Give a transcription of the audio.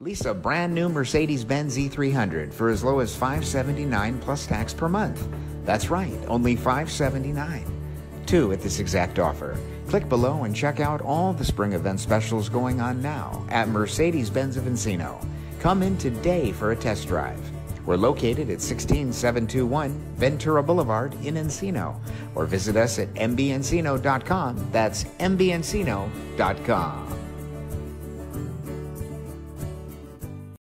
Lease a brand new Mercedes-Benz E300 for as low as $579 plus tax per month. That's right, only $579. Two at this exact offer. Click below and check out all the spring event specials going on now at Mercedes-Benz of Encino. Come in today for a test drive. We're located at 16721 Ventura Boulevard in Encino or visit us at mbencino.com. That's mbencino.com.